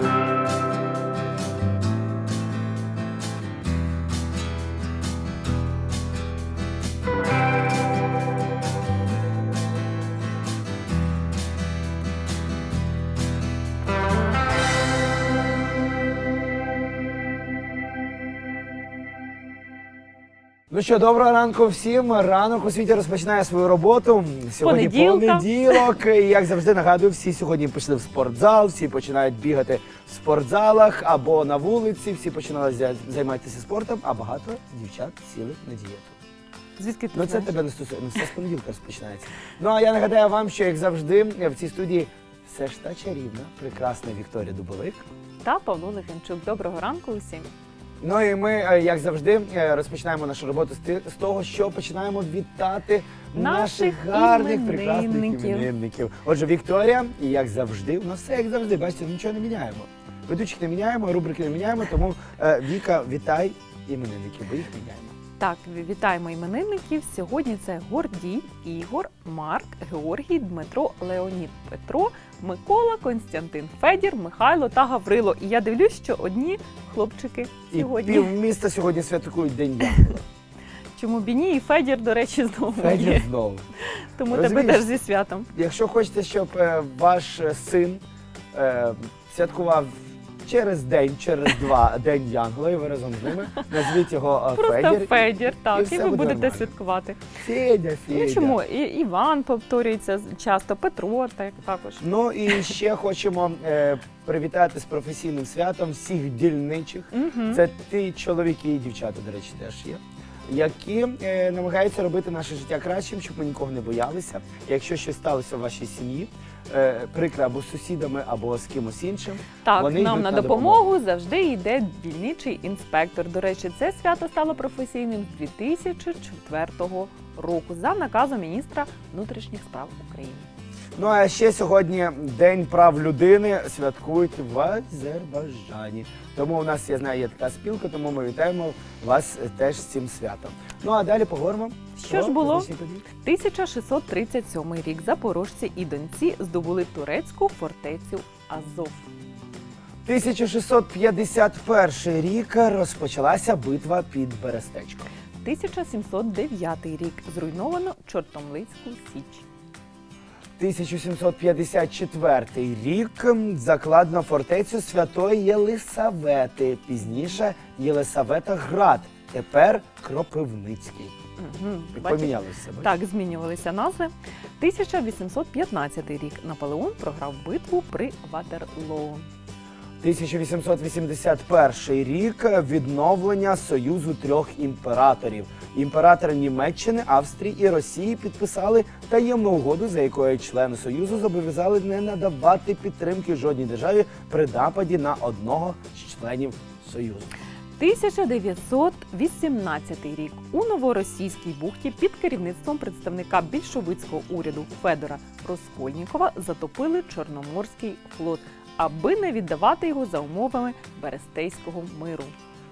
Thank you. Ну що, доброго ранку всім. Ранок у світі розпочинає свою роботу. Сьогодні Понеділка. понеділок. І як завжди нагадую, всі сьогодні пішли в спортзал, всі починають бігати в спортзалах або на вулиці. Всі починали зя- займатися спортом, а багато дівчат сіли на дієту. Звідки ти Ну це знаєш? тебе не стосується. Ну, все з понеділка розпочинається. Ну а я нагадаю вам, що як завжди в цій студії все ж та чарівна, прекрасна Вікторія Дубовик. Та Павло Легенчук. Доброго ранку усім. Ну і ми, е, як завжди, е, розпочинаємо нашу роботу з того, що починаємо вітати наших Наших гарних, прекрасних іменинників. іменинників. Отже, Вікторія, і як завжди, у нас все як завжди, бачите, нічого не міняємо. Ведучих не міняємо, рубрики не міняємо, тому е, Віка, вітай іменинників, бо їх міняємо. Так, вітаємо іменинників. Сьогодні це Гордій, Ігор, Марк, Георгій, Дмитро, Леонід, Петро, Микола, Константин, Федір, Михайло та Гаврило. І я дивлюсь, що одні хлопчики І сьогодні. пів міста сьогодні святкують День Янгола. Чому Біні і Федір, до речі, знову Федір знову. Тому тебе Розумієш? теж зі святом. Якщо хочете, щоб е, ваш син е, святкував через день, через два День Янгола, і ви разом з ними, назвіть його е, Просто Федір. Федір, так, і, все ви буде будете нормально. святкувати. Федя, Федя. Ну чому? І Іван повторюється часто, Петро так, також. Ну і ще хочемо е, привітати з професійним святом всіх дільничих. Мгм. Це ті чоловіки і дівчата, до речі, теж є. Які е, намагаються робити наше життя кращим, щоб ми нікого не боялися. Якщо щось сталося в вашій сім'ї, е, прикре або з сусідами, або з кимось іншим. Так, Вони нам йдуть на допомогу завжди йде дільничий інспектор. До речі, це свято стало професійним з 2004 року за наказом міністра внутрішніх справ України. Ну а ще сьогодні День прав людини святкують в Азербайджані. Тому у нас я знаю, є така спілка, тому ми вітаємо вас теж з цим святом. Ну а далі поговоримо. Що ж було? визначні події. 1637 рік запорожці і донці здобули турецьку фортецю Азов. 1651 рік розпочалася битва під Берестечком. 1709 рік зруйновано Чортомлицьку Січ. 1754 рік м, закладено фортецю Святої Єлисавети. Пізніше Єлисаветаград, тепер Кропивницький. І? Помінялися. Так, змінювалися назви. 1815 рік Наполеон програв битву при Ватерлоо. 1881 рік відновлення Союзу трьох імператорів. Імператори Німеччини, Австрії і Росії підписали таємну угоду, за якою члени Союзу зобов'язали не надавати підтримки жодній державі при нападі на одного з членів Союзу. 1918 рік у новоросійській бухті під керівництвом представника більшовицького уряду Федора Роскольнікова затопили Чорноморський флот, аби не віддавати його за умовами Берестейського миру.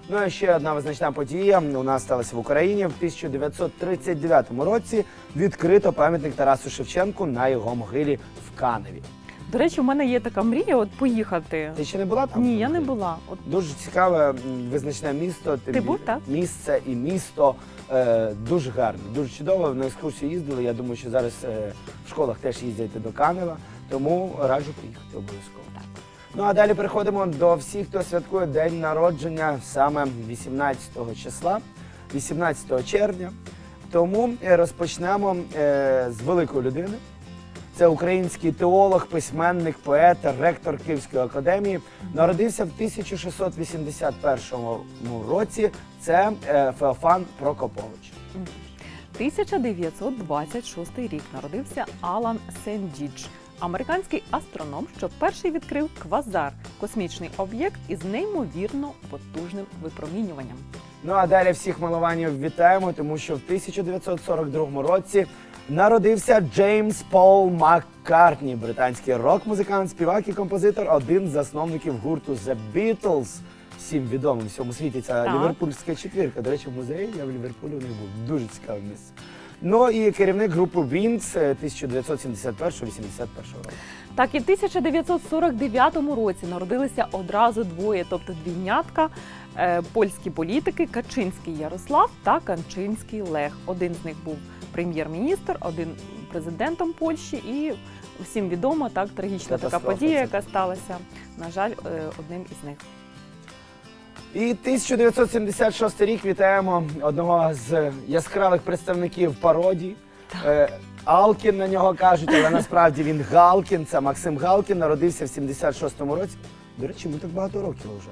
Ну і ще одна визначна подія у нас сталася в Україні в 1939 році. Відкрито пам'ятник Тарасу Шевченку на його могилі в Каневі. До речі, у мене є така мрія от поїхати. Ти ще не була там? Ні, я не була. От Дуже цікаве визначне місто. Ти був, так? Місце і місто е, дуже гарне, дуже чудово. На екскурсію їздили. Я думаю, що зараз е, в школах теж їздять до Канева, тому раджу приїхати обов'язково. Ну а далі переходимо до всіх, хто святкує день народження саме 18 числа, 18 червня. Тому е, розпочнемо е, з великої людини. Це український теолог, письменник, поет, ректор Київської академії. Народився в 1681 році. Це е, Феофан Прокопович. 1926 рік народився Алан Сендідж, американський астроном, що перший відкрив квазар космічний об'єкт із неймовірно потужним випромінюванням. Ну а далі всіх меломанів вітаємо, тому що в 1942 році народився Джеймс Пол Маккартні, британський рок-музикант, співак і композитор, один з засновників гурту The Beatles. Всім відомим всьому світі ця Так. ліверпульська четвірка. До речі, в музеї я в Ліверпулі у них був. Дуже цікаве місце. Ну і керівник групи Wings 1971-81 року. Так і в 1949 році народилися одразу двоє, тобто двійнятка, е, польські політики Качинський Ярослав та Канчинський Лех. Один з них був прем'єр-міністр, один президентом Польщі, і всім відомо так трагічна така подія, яка сталася. На жаль, е, одним із них. І 1976 рік вітаємо одного з яскравих представників пародії. Е, Алкін на нього кажуть, але насправді він Галкін. Це Максим Галкін, народився в 76-му році. До речі, йому так багато років вже.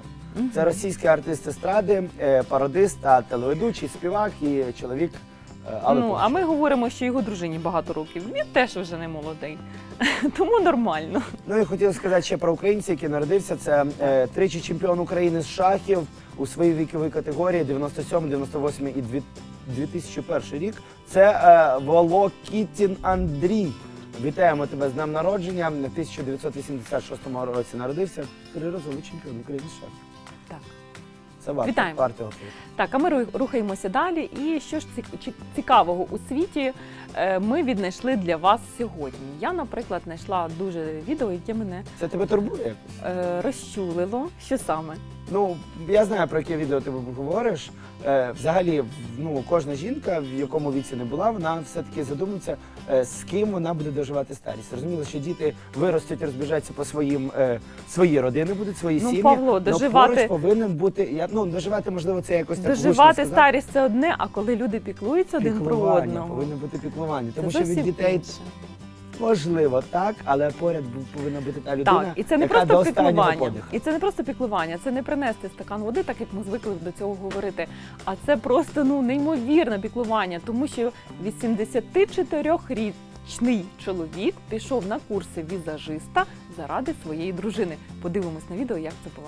Це російський артист естради, е, пародист та телеведучий, співак і чоловік. Е, Алли ну, а ми говоримо, що його дружині багато років. Він теж вже не молодий, тому нормально. Ну і хотів сказати ще про українця, який народився. Це е, тричі чемпіон України з шахів у своїй віковій категорії 97, 98 і 2001 рік. Це е, Волокітін Андрій. Вітаємо тебе з днем народження. В 1986 році народився. Триразовий чемпіон України з шахів. Це варто, Вітаємо. його. Так, а ми ру- рухаємося далі. І що ж цікавого у світі е, ми віднайшли для вас сьогодні. Я, наприклад, знайшла дуже відео, яке мене Це тебе турбує е, розчулило. Що саме? Ну, я знаю, про яке відео ти говориш. Е, взагалі, ну, кожна жінка, в якому віці не була, вона все-таки задумується, е, з ким вона буде доживати старість. Розуміло, що діти виростуть, розбіжаться по своїм, е, свої родини будуть, свої Ну, сім'ї. Павло, доживати- поруч повинен бути, я, ну, доживати, можливо, це якось так Доживати старість це одне, а коли люди піклуються один про Піклування, одного. повинно бути піклування. Тому це що від дітей інше. Можливо так, але поряд бу- повинна бути та людина, Так, і це не яка до просто останнього піклування. подиху. І це не просто піклування, це не принести стакан води, так як ми звикли до цього говорити. А це просто ну неймовірне піклування, тому що 84-річний чоловік пішов на курси візажиста заради своєї дружини. Подивимось на відео, як це було.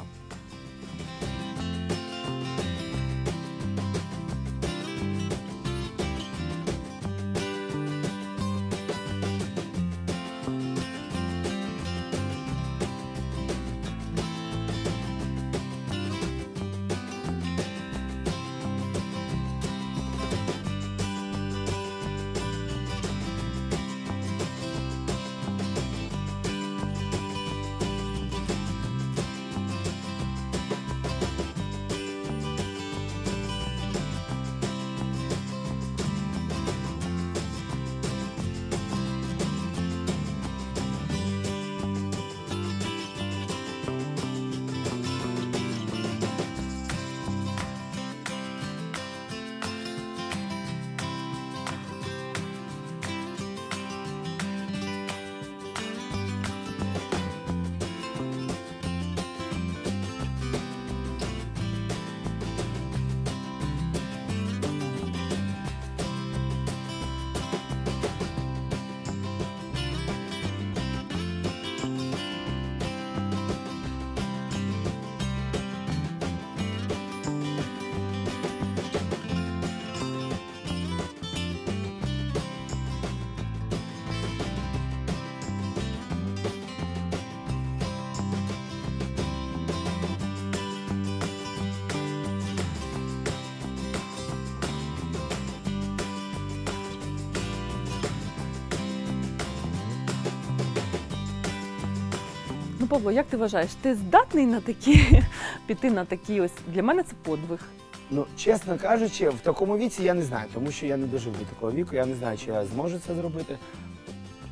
Ну, Павло, як ти вважаєш, ти здатний на такі піти на такі ось для мене це подвиг. Ну, чесно кажучи, в такому віці я не знаю, тому що я не дожив до такого віку, я не знаю, чи я зможу це зробити.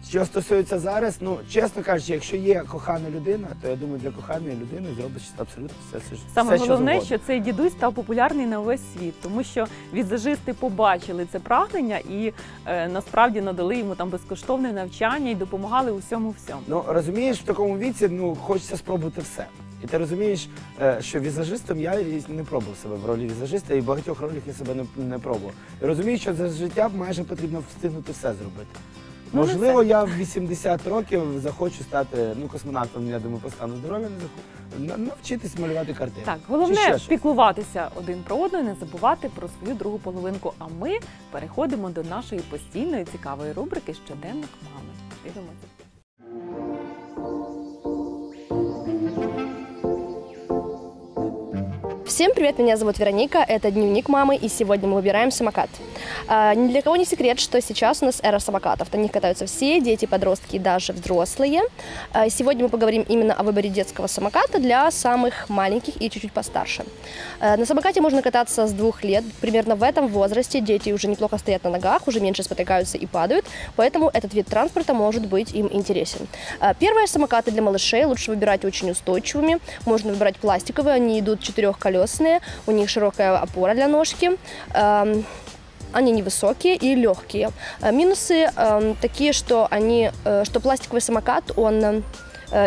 Що стосується зараз, ну чесно кажучи, якщо є кохана людина, то я думаю, для коханої людини зробиш абсолютно все, все, Саме все головне, завгодно. що цей дідусь став популярний на весь світ, тому що візажисти побачили це прагнення і е, насправді надали йому там безкоштовне навчання і допомагали у всьому всьому. Ну розумієш, в такому віці ну хочеться спробувати все. І ти розумієш, е, що візажистом я не пробував себе в ролі візажиста, і в багатьох ролях я себе не, не пробував. І розумію, що за життя майже потрібно встигнути все зробити. Ну, Можливо, я в 80 років захочу стати ну, космонавтом, я думаю, по стану здоров'я не захочу. Навчитись малювати картини. Так, головне піклуватися один про одного, і не забувати про свою другу половинку. А ми переходимо до нашої постійної цікавої рубрики Щоденник мами. Дивимося. Всем привет, меня зовут Вероника, это дневник мамы, и сегодня мы выбираем самокат. А, ни для кого не секрет, что сейчас у нас эра самокатов. На них катаются все, дети, подростки и даже взрослые. А, сегодня мы поговорим именно о выборе детского самоката для самых маленьких и чуть-чуть постарше. А, на самокате можно кататься с двух лет. Примерно в этом возрасте дети уже неплохо стоят на ногах, уже меньше спотыкаются и падают, поэтому этот вид транспорта может быть им интересен. А, Первые самокаты для малышей лучше выбирать очень устойчивыми. Можно выбирать пластиковые, они идут четырехколесные, у них широкая опора для ножки. Эм, Они невысокие и легкие. Э, Минусы эм, такие, что они, э, что пластиковый самокат, он э,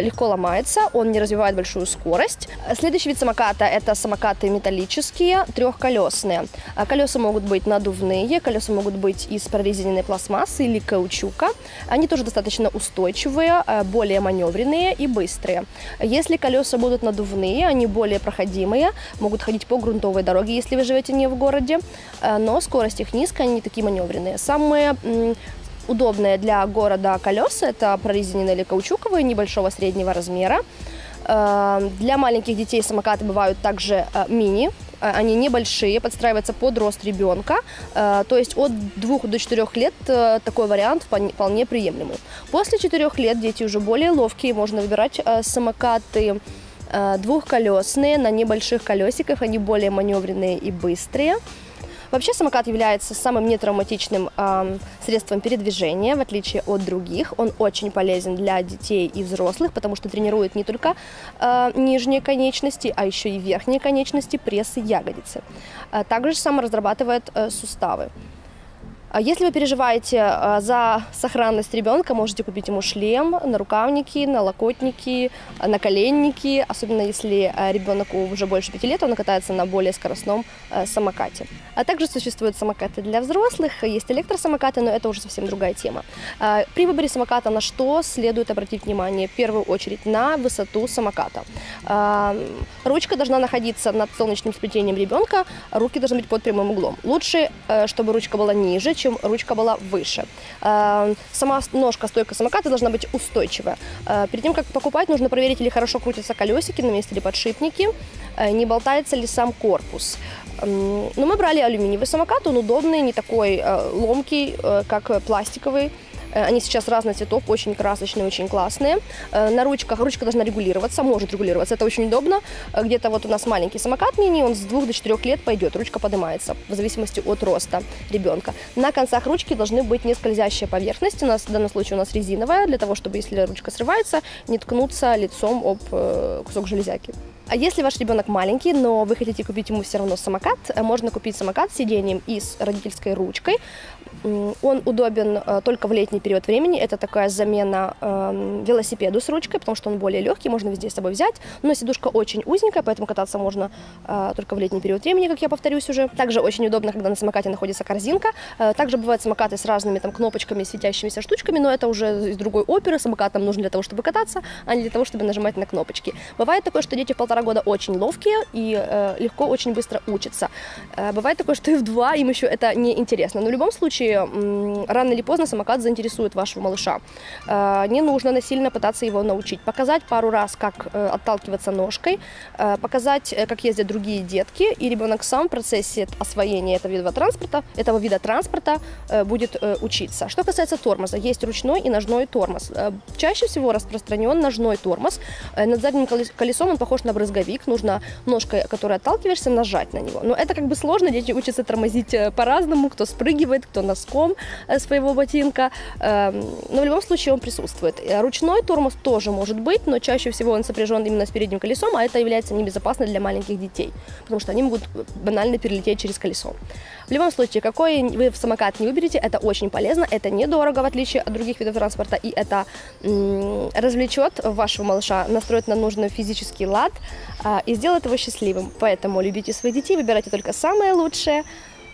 легко ломается, он не развивает большую скорость. Э, Следующий вид самоката – это самокаты металлические, трехколесные. А Колеса могут быть надувные, колеса могут быть из прорезиненной пластмассы или каучука. Они тоже достаточно устойчивые, э, более маневренные и быстрые. Если колеса будут надувные, они более проходимые, могут ходить по грунтовой дороге, если вы живете не в городе, э, но скорость их низкая, они не такие маневренные. Самые удобные для города колеса это прорезиненные или каучуковые, небольшого среднего размера. Э, Для маленьких детей самокаты бывают также э, мини. Э, Они небольшие, подстраиваются под рост ребенка. То есть от 2 до 4 лет такой вариант вполне- приемлемый. После 4 лет дети уже более ловкие, можно выбирать самокаты двухколесные на небольших колесиках, они более маневренные и быстрые. Вообще самокат является самым нетравматичным ам, средством передвижения, в отличие от других. Он очень полезен для детей и взрослых, потому что тренирует не только а, нижние конечности, а еще и верхние конечности, пресс и ягодицы. А также сам разрабатывает э, суставы. А Если вы переживаете а, за сохранность ребенка, можете купить ему шлем, нарукавники, налокотники, а, наколенники, особенно если ребенку уже больше пяти лет, он катается на более скоростном самокате. А также существуют самокаты для взрослых, есть электросамокаты, но это уже совсем другая тема. При выборе самоката на что следует обратить внимание? В первую очередь на высоту самоката. Ручка должна находиться над солнечным сплетением ребенка, руки должны быть под прямым углом. Лучше, э, чтобы ручка была ниже, чем ручка была выше. Э, Сама ножка, стойка самоката должна быть устойчивая. Э, Перед тем, как покупать, нужно проверить, или хорошо крутятся колесики, на месте ли подшипники, э, не болтается ли сам корпус. Но мы брали алюминиевый самокат, он удобный, не такой ломкий, как пластиковый. Э, Они сейчас разных цветов, очень красочные, очень классные. Э, На ручках ручка должна регулироваться, может регулироваться. Это очень удобно. Э, Где-то вот у нас маленький самокат мини, он с 2 до 4 лет пойдет. Ручка поднимается в зависимости от роста ребенка. На концах ручки должны быть не скользящая поверхность. У нас в данном случае у нас резиновая, для того, чтобы если ручка срывается, не ткнуться лицом об кусок железяки. А если ваш ребенок маленький, но вы хотите купить ему все равно самокат, можно купить самокат с сиденьем и с родительской ручкой. Он удобен э, только в летний период времени. Это такая замена эм, велосипеду с ручкой, потому что он более легкий, можно везде с собой взять. Но сидушка очень узенькая, поэтому кататься можно э, только в летний период времени, как я повторюсь уже. Также очень удобно, когда на самокате находится корзинка. Э, Также бывают самокаты с разными там кнопочками, светящимися штучками, но это уже из другой оперы. Самокат нам нужен для того, чтобы кататься, а не для того, чтобы нажимать на кнопочки. Бывает такое, что дети в полтора года очень ловкие и легко, очень быстро учатся. Бывает такое, что и в два им еще это не интересно. Но в любом случае, м, рано или поздно самокат заинтересует вашего малыша. Э, не нужно насильно пытаться его научить. Показать пару раз, как э, отталкиваться ножкой, э, показать, как ездят другие детки, и ребенок сам в процессе освоения этого вида транспорта, этого вида транспорта будет учиться. Что касается тормоза, есть ручной и ножной тормоз. Чаще всего распространен ножной тормоз. Над задним колес- колесом он похож на брызговик. Нужно ножкой, которой отталкиваешься, нажать на него. Но это как бы сложно. Дети учатся тормозить по-разному. Кто спрыгивает, кто носком э, своего ботинка. Эм, Но в любом случае он присутствует. Э, Ручной тормоз тоже может быть, но чаще всего он сопряжен именно с передним колесом, а это является небезопасно для маленьких детей, потому что они могут э, банально перелететь через колесо. В любом случае, какой вы в самокат не выберете, это очень полезно, это недорого, в отличие от других видов транспорта, и это развлечет вашего малыша, настроит на нужный физический лад а, и сделает его счастливым. Поэтому любите своих детей, выбирайте только самое лучшее.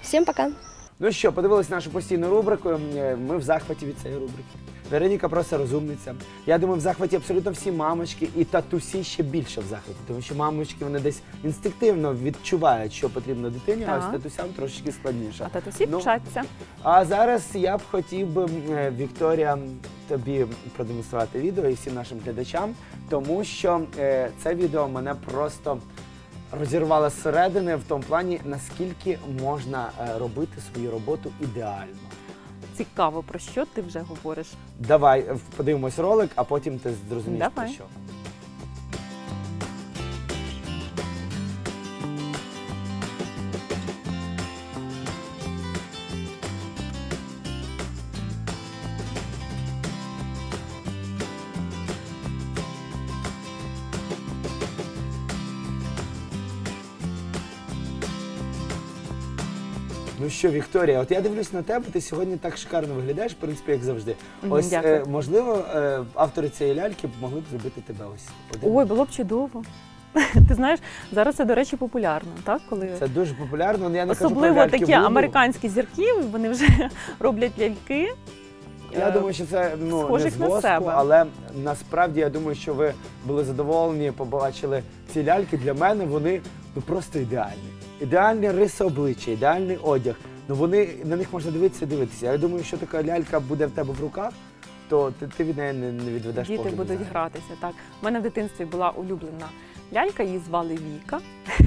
Всем пока! Ну що, подивились нашу постійну рубрику. Е, Ми в захваті від цієї рубрики. Вероніка просто розумниця. Я думаю, в захваті абсолютно всі мамочки і татусі ще більше в захваті, тому що мамочки вони десь інстинктивно відчувають, що потрібно дитині, а з татусям трошки складніше. А татусі Ну, вчаться. А зараз я б хотів би, е, Вікторія, тобі продемонструвати відео і всім нашим глядачам, тому що е, це відео мене просто розірвала зсередини в тому плані, наскільки можна е, робити свою роботу ідеально. Цікаво, про що ти вже говориш. Давай е, подивимось ролик, а потім ти зрозумієш Давай. про що. Що, Вікторія, от я дивлюсь на тебе, ти сьогодні так шикарно виглядаєш, в принципі, як завжди. Ось, дякую. е, можливо, е, автори цієї ляльки могли б зробити тебе ось. один. Ой, було б чудово. Ти знаєш, зараз це, до речі, популярно, так? Коли Це дуже популярно. Ну, я не кажу про особливо ляльки такі Вуду. американські зірки, вони вже роблять ляльки. Я Е, думаю, що це ну, не схожих з на воску, себе. але насправді я думаю, що ви були задоволені, побачили ці ляльки. Для мене вони ну, просто ідеальні. Ідеальні риси обличчя, ідеальний одяг. Ну вони на них можна дивитися, дивитися. Я думаю, що така лялька буде в тебе в руках, то ти, ти від неї не, не відведеш Діти погляду будуть гратися. Так, у мене в дитинстві була улюблена лялька, її звали Віка.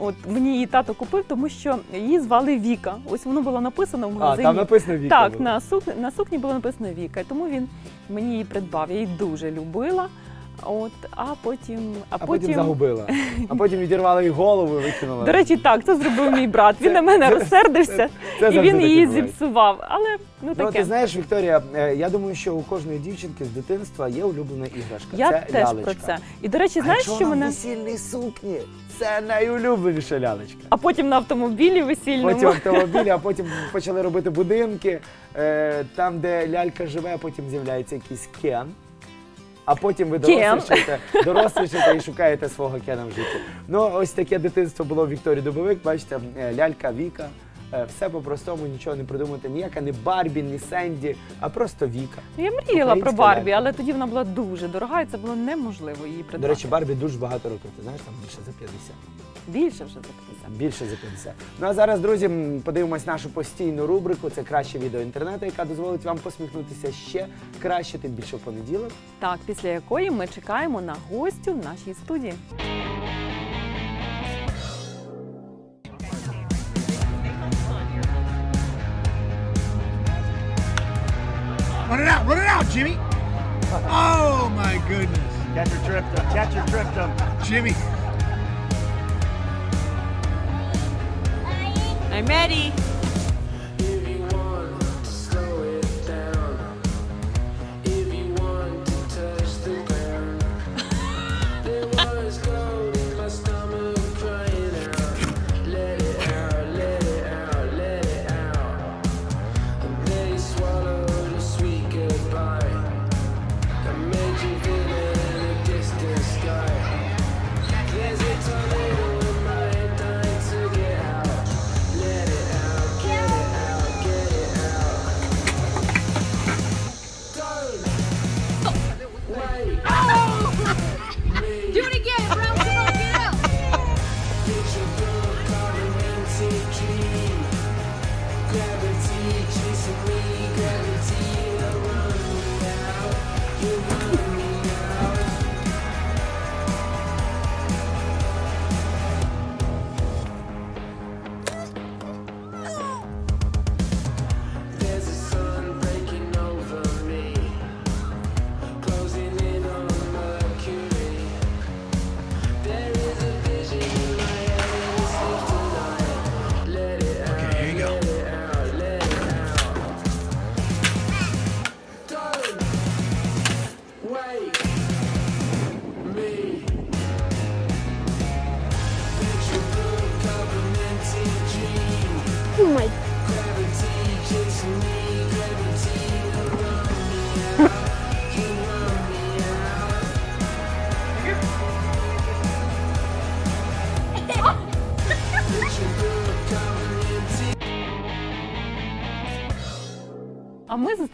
От мені її тато купив, тому що її звали Віка. Ось воно було написано в А, магазині. там написано Віка. так, було. на сукні, на сукні було написано Віка, тому він мені її придбав. Я її дуже любила. От, а потім, а, а потім загубила. А потім відірвала їй голову і викинула. До речі, так, це зробив мій брат. Він на мене це- розсердився це і він її буває. зіпсував. Але ну Ну, таке. ти знаєш, Вікторія, е, я думаю, що у кожної дівчинки з дитинства є улюблена іграшка. Я це теж лялечка. про це. І до речі, знаєш, що мене весільній сукні? Це найулюбленіша лялечка. а потім на автомобілі весільному. Потім автомобілі, а потім почали робити будинки, е, там, де лялька живе, потім з'являється якийсь кен. А потім ви дорослішаєте, дорослішаєте і шукаєте свого кена в житті. Ну, ось таке дитинство було в Вікторії Дубовик. Бачите, е, лялька Віка. Е, Все по-простому, нічого не придумати. Ніяка не Барбі, ні Сенді, а просто Віка. Я мріяла про Барбі, але тоді вона була дуже дорога, і це було неможливо її придбати. До речі, Барбі дуже багато років. Ти знаєш, там більше за 50. Більше вже за 50. Більше за 50. Ну а зараз, друзі, подивимось нашу постійну рубрику. Це краще відео інтернету, яка дозволить вам посміхнутися ще краще, тим більше в понеділок. Так, після якої ми чекаємо на гостю в нашій студії. Run it out, run it out, Jimmy. Oh my goodness. Catcher tripped him. Catcher tripped him. Jimmy. I'm ready.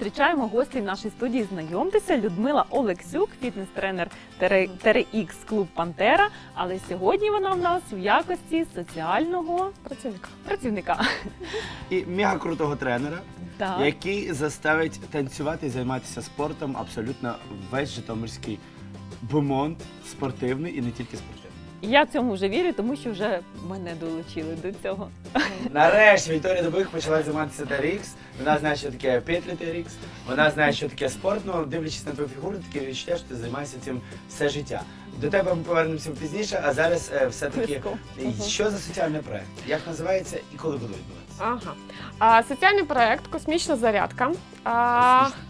Зустрічаємо гостей в нашій студії. Знайомтеся, Людмила Олексюк, фітнес-тренер Тере-Ікс клуб Пантера. Але сьогодні вона в нас в якості соціального противник. працівника. І мега крутого тренера, Так. який заставить танцювати і займатися спортом абсолютно весь житомирський бомонд спортивний і не тільки спортивний. Я цьому вже вірю, тому що вже мене долучили до цього. Нарешті Вікторія Дубик почала займатися TRX. Вона знає, що таке петлі TRX, вона знає, що таке спорт. Ну, дивлячись на твою фігуру, таке відчуття, що ти займаєшся цим все життя. До тебе ми повернемося пізніше, а зараз е, все-таки що за соціальний проект? Як називається і коли буде відбуватися? Ага. А, соціальний проект Космічна зарядка. А, Космічна.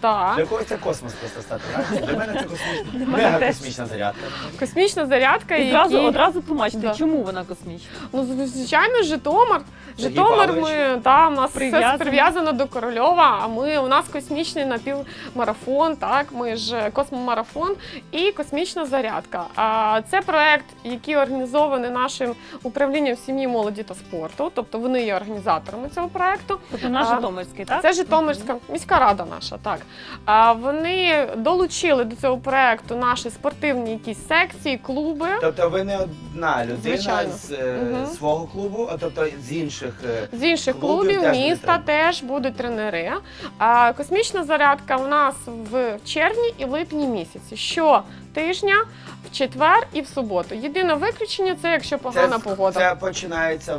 Так. Для когось це космос просто стати. правильно? Для мене це космічна, мега космічна зарядка. Космічна зарядка, І одразу, які... одразу тлумачити, Да. чому вона космічна. Ну, звичайно, Житомир. Сергій Житомир, Павлович. ми да, у нас все прив'язано до Корольова. А ми у нас космічний напівмарафон. Так, ми ж космомарафон і космічна зарядка. А це проект, який організований нашим управлінням сім'ї, молоді та спорту. Тобто вони є організаторами цього проекту. Тобто наш Житомирський, так? Це Житомирська міська рада наша. Так вони долучили до цього проекту наші спортивні якісь секції, клуби. Тобто ви не одна людина Звичайно. з Мгм. свого клубу, а тобто з інших. е, З інших Клубів клубів міста теж будуть тренери. А, космічна зарядка у нас в червні і липні місяці. Щотижня, в четвер і в суботу. Єдине виключення це якщо погана це, погода. Це починається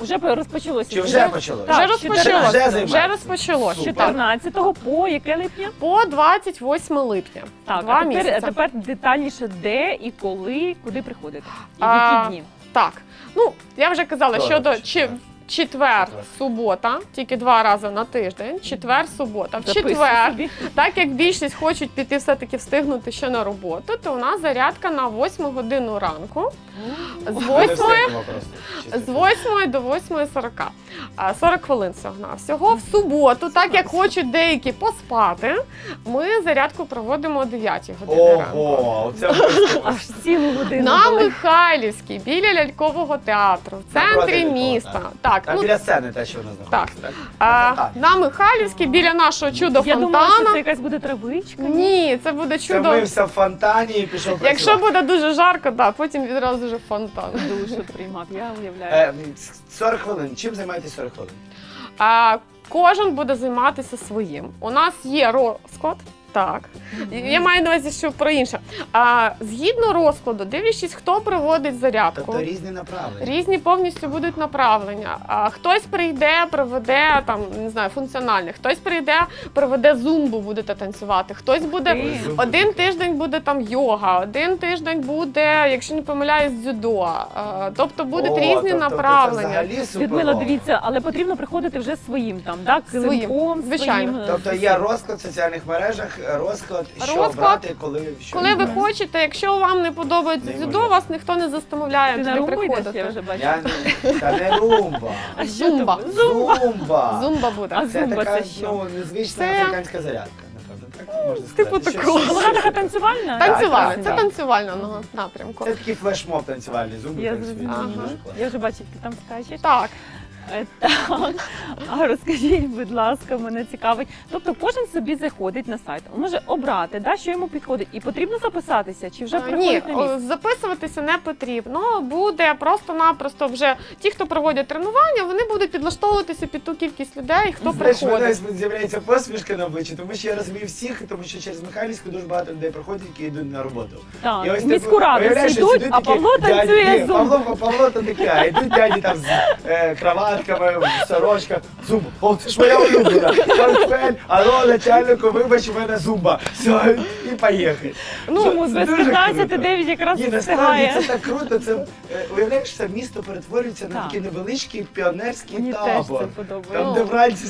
Вже розпочалося. чи вже почалося? Вже Так, розпочалося. Вже Вже, розпочалося. Супер. Так. 14 по яке липня? По 28 липня. Так, Два а тепер, місяці. тепер детальніше, де і коли, куди приходити. І в А, які дні. Так. Ну, я вже казала, Добре, щодо четвер. чи. Четвер, Четвер. субота, тільки два рази на тиждень. Четвер, субота. В четвер. Так як більшість хочуть піти все-таки встигнути ще на роботу, то у нас зарядка на 8 годину ранку. З Ми 8, встигнемо просто. Чисто. з 8 до 8.40. А, 40 хвилин всього на всього. В суботу, так як хочуть деякі поспати, ми зарядку проводимо о 9 годині ранку. Ого, це. Аж цілу годину. На. Михайлівській, біля лялькового театру, в центрі міста. Так, Там ну, біля сцени те, що вона знаходиться, так? а, на Михайлівській, біля нашого чудо Я думала, що це якась буде травичка. Ні, це буде Це чудо. мився в фонтані і пішов Якщо буде дуже жарко, так, потім відразу вже фонтан. Душу приймав, я уявляю. Е, 40 хвилин. Чим займаєтесь 40 хвилин? А, кожен буде займатися своїм. У нас є розклад. Так, я маю на увазі, що про інше. А, згідно розкладу, дивлячись, хто проводить зарядку. Тобто різні направлення. Різні повністю будуть направлення. А, хтось прийде, проведе там не знаю, функціональне, хтось прийде, проведе зумбу, будете танцювати. Хтось буде один тиждень буде там йога, один тиждень буде, якщо не помиляюсь, дзюдо. А, тобто будуть О, різні тобто це направлення. взагалі суперово. Людмила, дивіться, але потрібно приходити вже своїм там, так? Своїм, Килимком, звичайно. своїм. Тобто є розклад в соціальних мережах, розклад, що Розклад, брати, коли що. Коли ви хочете, якщо вам не подобається дзюдо, вас ніхто не заставляє Ти на туди румбу йдеш, приходити. я вже бачу. Я не, та не румба. А що Зумба. там? Зумба. Зумба буде. А Це зумба така це що? ну, незвична Це- американська зарядка. Так можна. Типу такого. Вона така танцювальна? Танцювальна, це так. танцювального напрямку. Це такий флешмоб танцювальний, зумби Я вже бачу, як ти там скачеш. Так. Е, Так. А розкажіть, будь ласка, мене цікавить. Тобто кожен собі заходить на сайт, може обрати, да, що йому підходить, і потрібно записатися, чи вже Е, Ні, приходить на місце? записуватися не потрібно. Буде просто-напросто вже ті, хто проводять тренування, вони будуть підлаштовуватися під ту кількість людей, хто Знаєш, мене приходить. з'являється посмішка на обличчі, тому що я розумію всіх, тому що через Михайлівську дуже багато людей проходять, які йдуть на роботу. Так, ось, в міську типу, раду всі йдуть, а Павло танцює ні, зумбу. Павло, Павло то таке, а йдуть дяді там з е, краватками, моя сорочка, зумба. О, це ж моя улюблена. Портфель, алло, начальнику, вибач, у мене зумба. Все, і поїхали. Ну, без 15 круто. дев'ять якраз Ні, насправді це так круто. Це е, уявляєш, це місто перетворюється на Так. такий невеличкий піонерський Мені теж табор. це подобається. Там, де вранці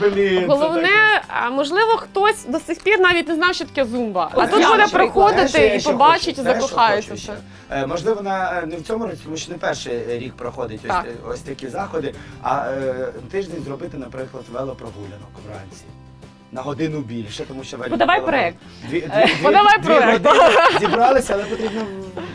блін. Головне, а, можливо, хтось до сих пір навіть не знав, що таке зумба. А тут буде проходити і побачить, і? Закохається. ще? Е, Можливо, на е, не в цьому році, тому що не перший рік проходить ось, Так. ось такі заходи, а е, тиждень зробити, наприклад, велопрогулянок вранці. На годину більше, тому що велик- Подавай проект. Дві, дві, Е, дві- подавай дві проект. години зібралися, але потрібно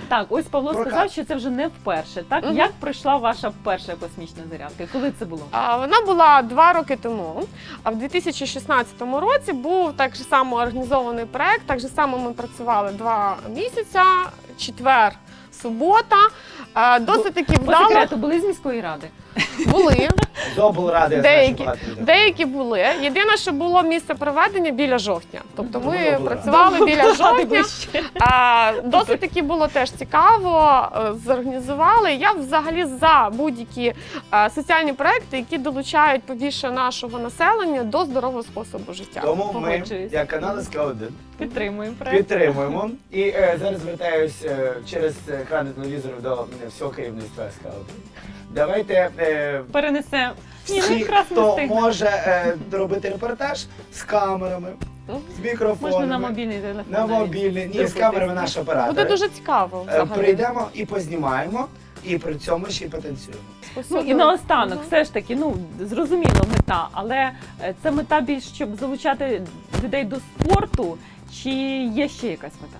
Так, ось Павло Прокат. сказав, що це вже не вперше. Так, Мгм. як пройшла ваша перша космічна зарядка? Коли це було? А, Вона була два роки тому. А в 2016 році був так же само організований проект. Так же само ми працювали два місяці, четвер, субота. Досить таки По вдало. секрету були з міської ради. Були. З облради я знаю, що Деякі, багато людей. деякі були. Єдине, що було місце проведення біля жовтня. Тобто ми добре. працювали біля жовтня. А, досить таки було теж цікаво. е, Зорганізували. Я взагалі за будь-які е, соціальні проекти, які долучають побільше нашого населення до здорового способу життя. Тому ми, Погоджуюсь. як канал СК1, Підтримуємо проект. підтримуємо. І е, зараз звертаюсь е, через екрани телевізору до е, всього керівництва СК1. Давайте е, Перенесемо. Ні, ну всі, якраз хто може е, робити репортаж з камерами, з мікрофонами. Можна на мобільний телефон. На навіть мобільний, ні, з зробити. камерами наш оператор. Буде дуже цікаво. Е, Взагалі. Прийдемо і познімаємо, і при цьому ще й потанцюємо. Ну і наостанок, все ж таки, ну зрозуміло, мета, але е, це мета більш щоб залучати людей до спорту, чи є ще якась мета?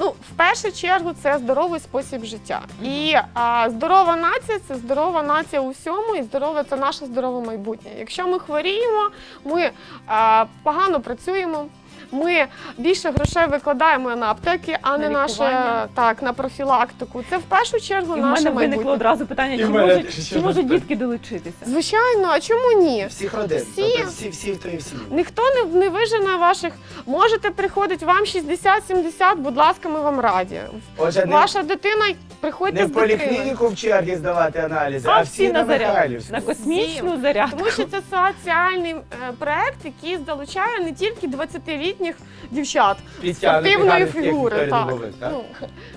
Ну, в першу чергу, це здоровий спосіб життя. І а, здорова нація це здорова нація у всьому, і здорове це наше здорове майбутнє. Якщо ми хворіємо, ми а, погано працюємо. Ми більше грошей викладаємо на аптеки, а На не наше так на профілактику. Це в першу чергу І в наше мене майбутнє. виникло одразу питання, І чи в мене можуть, ще чи можуть одне. дітки долучитися? Звичайно, а чому ні? Всіх родин, Всі- тобто всі, всі в твоїй сім'ї. Ніхто не, не вижене ваших. Можете приходити вам 60-70, будь ласка, ми вам раді. Отже, не, Ваша дитина приходьте не з в дитиною. поліклініку в чергі здавати аналізи, А а, всі на зарядку, Михайлівську. на космічну зарядку. Тому що це соціальний е, проект, який залучає не тільки 20-літніх дівчат Підтягнути спортивної гарних, як фігури. Вікторія Так. Дубовик, так? Ну,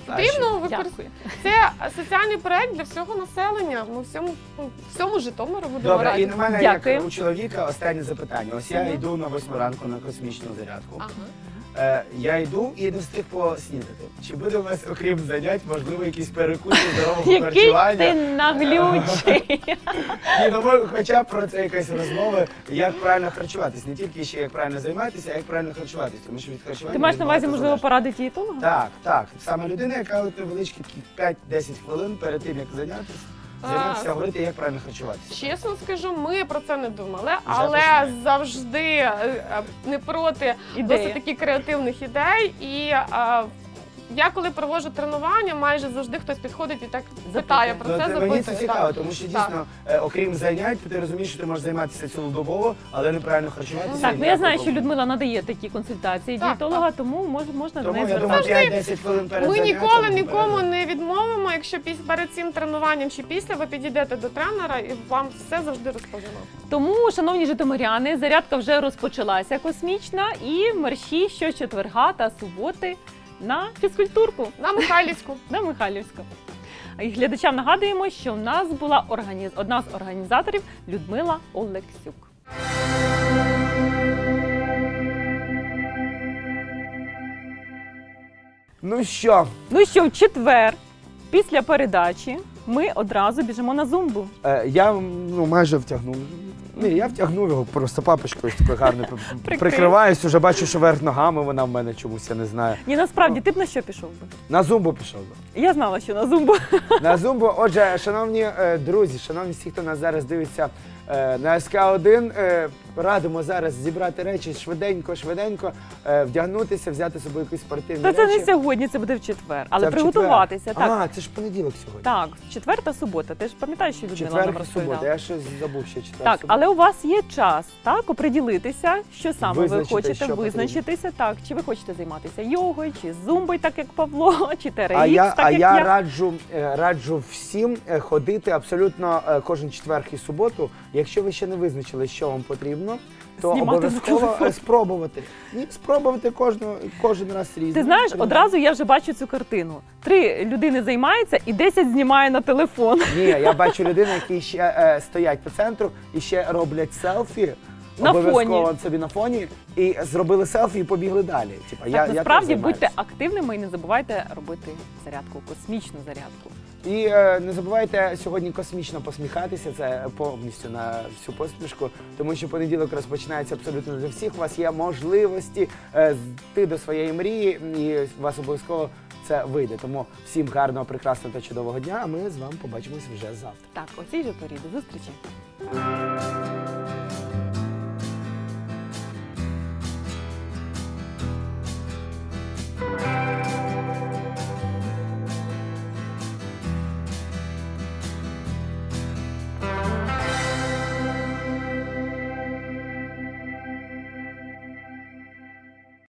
потрібно використати. Дякую. Це соціальний проект для всього населення. Ми всьому, ну, всьому Житомиру будемо Добре, раді. і на мене Дякую. як у чоловіка останнє запитання. Ось я йду на восьму ранку на космічну зарядку. Ага. Е, я йду і не встиг поснідати. Чи буде у вас, окрім занять, можливо, якісь перекуси здорового Який ти харчування? наглючий. Ні, ну хоча б про це якась розмова, як правильно харчуватись. Не тільки ще як правильно займатися, а як правильно харчуватись. Тому що від харчування Ти маєш на увазі, можливо, поради дієтолога? Так, так. Саме людина, яка от невеличкі такі 5-10 хвилин перед тим, як зайнятися, займатися, А. говорити, як правильно харчуватися. Чесно скажу, ми про це не думали, але завжди е, е, не проти Ідея. досить таки креативних ідей. І е, я коли проводжу тренування, майже завжди хтось підходить і так питає про це, запитує. мені це цікаво, тому що Так. дійсно, е, окрім занять, ти розумієш, що ти можеш займатися цілодобово, але неправильно харчуватися. Так, і ну я знаю, ніякого що Людмила надає такі консультації Так, дієтолога, тому мож, можна до Тому неї я думаю, звертатися. 5-10 хвилин перед Ми заняттям ніколи нікому не відмовимо, якщо піс- перед цим тренуванням чи після ви підійдете до тренера і вам все завжди розповімо. Тому, шановні житомиряни, зарядка вже розпочалася космічна і мерщі щочетверга та суботи на фізкультурку На Михайлівську. на Михайлівську. І глядачам нагадуємо, що в нас була організ... одна з організаторів Людмила Олексюк. Ну що, Ну що, в четвер, після передачі, ми одразу біжимо на зумбу. е, я ну, майже втягнув. Ні, я втягнув його просто папочкою такою гарно прикриваюсь, уже бачу, що верх ногами вона в мене чомусь, я не знаю. Ні, насправді ти б на що пішов би? На зумбу пішов би. Я знала, що на зумбу. На зумбу. Отже, шановні е, друзі, шановні всі, хто нас зараз дивиться на СК1, е, радимо зараз зібрати речі швиденько, швиденько, е, вдягнутися, взяти з собою якісь спортивні Та це не сьогодні, це буде в четвер. Але приготуватися. Так, А, це ж понеділок сьогодні. так, четвер та субота. Ти ж пам'ятаєш, що Людмила нам Четвер і субота. Я щось забув ще четвер. Так, субота. але у вас є час так оприділитися, що саме Визначити, ви хочете що визначитися. Так, чи ви хочете займатися йогою, чи зумбою, так як Павло, чи А я, так а як я, я. раджу, е, раджу всім е, ходити абсолютно е, кожен четверг і суботу. Якщо ви ще не визначили, що вам потрібно, то Знімати обов'язково е, спробувати. Ні, спробувати кожного, кожен раз різно. Ти знаєш, одразу я вже бачу цю картину. Три людини займаються і 10 знімає на телефон. Ні, я бачу людей, які ще е, стоять по центру і ще роблять селфі. На обов'язково фоні. собі на фоні і зробили селфі і побігли далі. Типа, я, так, я насправді теж будьте активними і не забувайте робити зарядку, космічну зарядку. І е, не забувайте сьогодні космічно посміхатися. Це повністю на всю посмішку, тому що понеділок розпочинається абсолютно для всіх. У вас є можливості е, йти до своєї мрії, і у вас обов'язково це вийде. Тому всім гарного, прекрасного та чудового дня. А ми з вами побачимось вже завтра. Так, о цій же порі. До зустрічі.